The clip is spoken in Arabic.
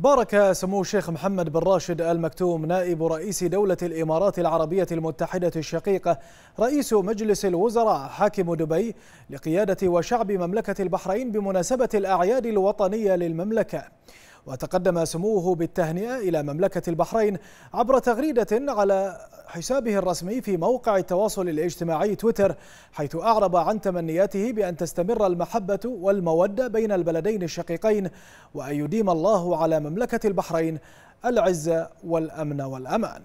بارك سمو الشيخ محمد بن راشد آل مكتوم نائب رئيس دولة الإمارات العربية المتحدة الشقيقة رئيس مجلس الوزراء حاكم دبي لقيادة وشعب مملكة البحرين بمناسبة الأعياد الوطنية للمملكة. وتقدم سموه بالتهنئة إلى مملكة البحرين عبر تغريدة على حسابه الرسمي في موقع التواصل الاجتماعي تويتر حيث أعرب عن تمنياته بأن تستمر المحبة والمودة بين البلدين الشقيقين وأن يديم الله على مملكة البحرين العز والأمن والأمان.